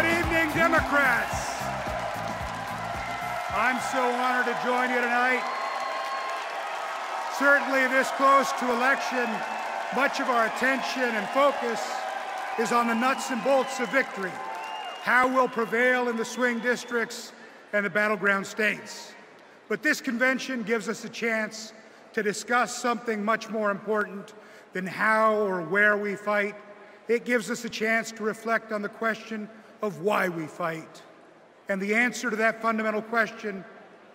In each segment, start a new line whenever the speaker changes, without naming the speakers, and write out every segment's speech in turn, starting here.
Good evening, Democrats. I'm so honored to join you tonight. Certainly, this close to election, much of our attention and focus is on the nuts and bolts of victory. How we'll prevail in the swing districts and the battleground states. But this convention gives us a chance to discuss something much more important than how or where we fight. It gives us a chance to reflect on the question of why we fight. And the answer to that fundamental question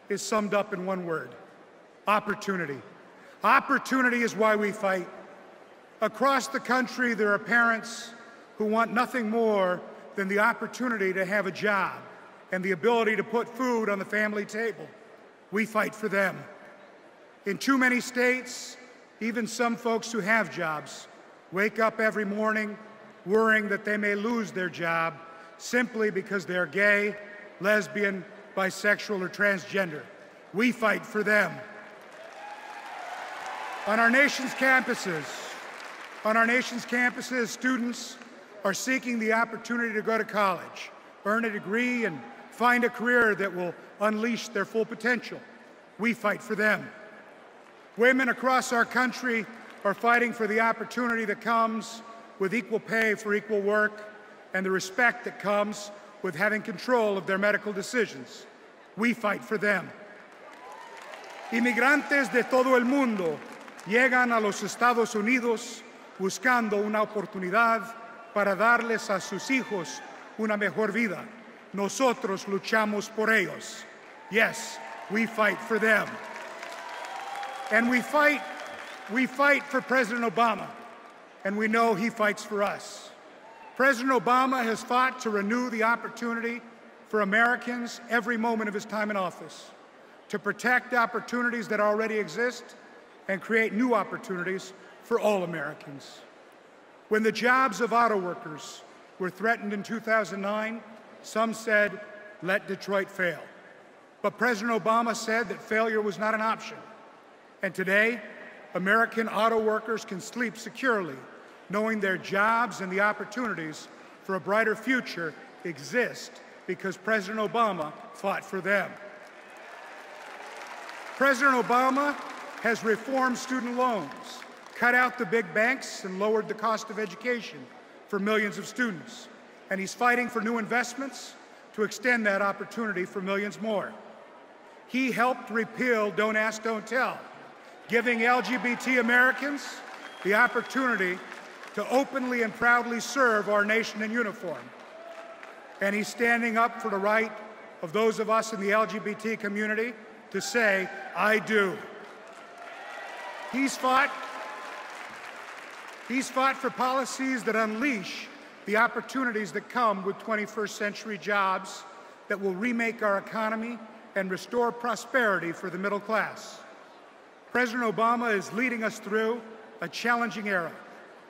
is summed up in one word opportunity. Opportunity is why we fight. Across the country, there are parents who want nothing more than the opportunity to have a job and the ability to put food on the family table. We fight for them. In too many states, even some folks who have jobs wake up every morning worrying that they may lose their job simply because they're gay, lesbian, bisexual, or transgender. We fight for them. On our nation's campuses, on our nation's campuses, students are seeking the opportunity to go to college, earn a degree, and find a career that will unleash their full potential. We fight for them. Women across our country are fighting for the opportunity that comes with equal pay for equal work and the respect that comes with having control of their medical decisions. We fight for them. Inmigrantes de todo el mundo llegan a los Estados Unidos buscando una oportunidad para darles a sus hijos una mejor vida. Nosotros luchamos por ellos. Yes, we fight for them. And we fight, we fight for President Obama, and we know he fights for us. President Obama has fought to renew the opportunity for Americans every moment of his time in office, to protect opportunities that already exist and create new opportunities for all Americans. When the jobs of auto workers were threatened in 2009, some said, let Detroit fail. But President Obama said that failure was not an option. And today, American auto workers can sleep securely knowing their jobs and the opportunities for a brighter future exist because President Obama fought for them. President Obama has reformed student loans, cut out the big banks, and lowered the cost of education for millions of students. And he's fighting for new investments to extend that opportunity for millions more. He helped repeal Don't Ask, Don't Tell, giving LGBT Americans the opportunity to openly and proudly serve our nation in uniform. And he's standing up for the right of those of us in the LGBT community to say, I do. He's fought, he's fought for policies that unleash the opportunities that come with 21st century jobs that will remake our economy and restore prosperity for the middle class. President Obama is leading us through a challenging era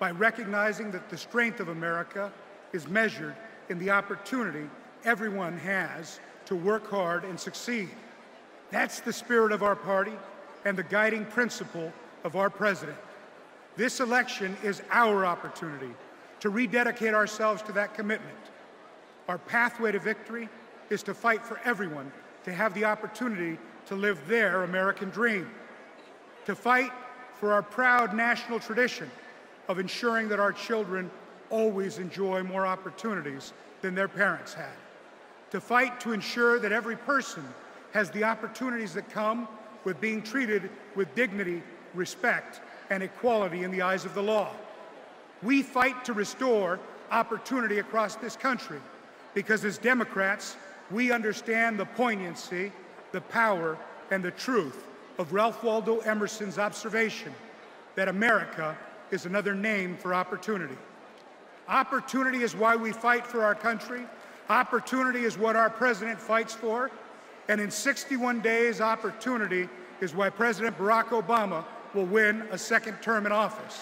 by recognizing that the strength of America is measured in the opportunity everyone has to work hard and succeed. That's the spirit of our party and the guiding principle of our president. This election is our opportunity to rededicate ourselves to that commitment. Our pathway to victory is to fight for everyone to have the opportunity to live their American dream, to fight for our proud national tradition of ensuring that our children always enjoy more opportunities than their parents had. To fight to ensure that every person has the opportunities that come with being treated with dignity, respect, and equality in the eyes of the law. We fight to restore opportunity across this country because as Democrats, we understand the poignancy, the power, and the truth of Ralph Waldo Emerson's observation that America is another name for opportunity. Opportunity is why we fight for our country. Opportunity is what our president fights for. And in 61 days, opportunity is why President Barack Obama will win a second term in office.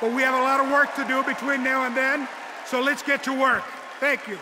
But we have a lot of work to do between now and then, so let's get to work. Thank you.